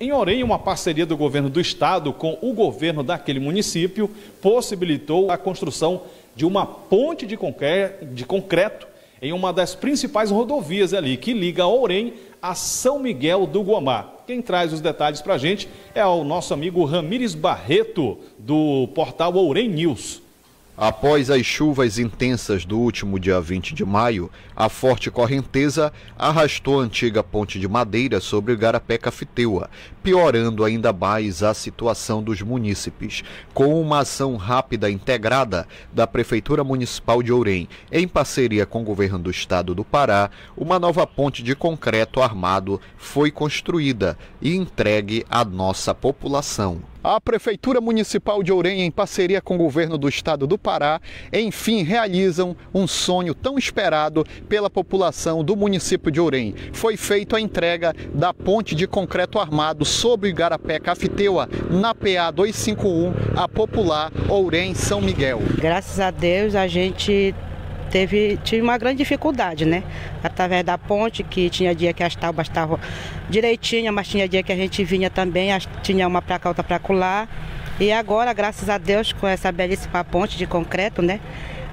Em Orem, uma parceria do governo do estado com o governo daquele município possibilitou a construção de uma ponte de concreto em uma das principais rodovias ali, que liga Orem a São Miguel do Guamá. Quem traz os detalhes para a gente é o nosso amigo Ramires Barreto, do portal Orem News. Após as chuvas intensas do último dia 20 de maio, a forte correnteza arrastou a antiga ponte de madeira sobre o Garapé Cafeteua, piorando ainda mais a situação dos munícipes. Com uma ação rápida integrada da Prefeitura Municipal de Ourém, em parceria com o governo do estado do Pará, uma nova ponte de concreto armado foi construída e entregue à nossa população. A Prefeitura Municipal de Ourém, em parceria com o governo do estado do Pará, enfim realizam um sonho tão esperado pela população do município de Ourém. Foi feita a entrega da ponte de concreto armado sobre o Igarapé Cafeteua, na PA 251, a popular Ourém São Miguel. Graças a Deus a gente teve, tive uma grande dificuldade, né? Através da ponte, que tinha dia que as tábuas estavam direitinha, mas tinha dia que a gente vinha também, tinha uma para cá, outra para colar. E agora, graças a Deus, com essa belíssima ponte de concreto, né?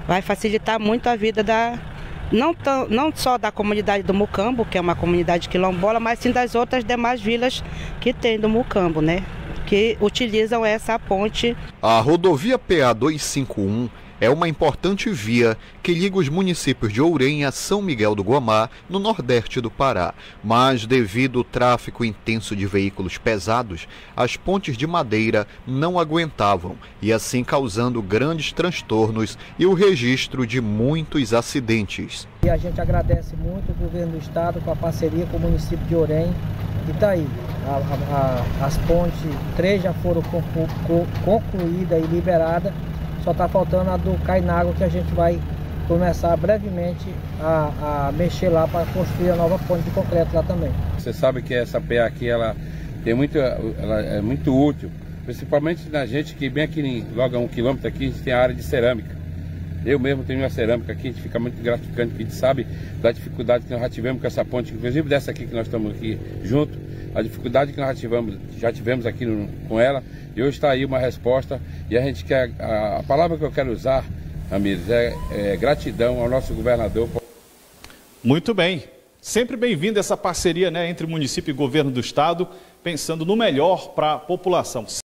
Vai facilitar muito a vida da, não, tão, não só da comunidade do Mucambo, que é uma comunidade quilombola, mas sim das outras demais vilas que tem do Mucambo, né? Que utilizam essa ponte. A rodovia PA 251 é uma importante via que liga os municípios de Ourém a São Miguel do Guamá, no nordeste do Pará. Mas, devido ao tráfego intenso de veículos pesados, as pontes de madeira não aguentavam e assim causando grandes transtornos e o registro de muitos acidentes. E a gente agradece muito o governo do estado com a parceria com o município de Ourém. E está aí, a, a, as pontes, três já foram conclu, concluídas e liberadas só está faltando a do Cainago que a gente vai começar brevemente a, a mexer lá para construir a nova ponte de concreto lá também. Você sabe que essa PA aqui ela tem muito, ela é muito útil, principalmente na gente que bem aqui logo a um quilômetro aqui a gente tem a área de cerâmica. Eu mesmo tenho uma cerâmica aqui, a gente fica muito gratificante, porque a gente sabe da dificuldade que nós já tivemos com essa ponte, inclusive dessa aqui que nós estamos aqui junto, a dificuldade que nós já tivemos, já tivemos aqui no, com ela, e hoje está aí uma resposta, e a gente quer, a, a palavra que eu quero usar, Amires, é, é gratidão ao nosso governador. Muito bem. Sempre bem-vinda essa parceria né, entre município e governo do estado, pensando no melhor para a população.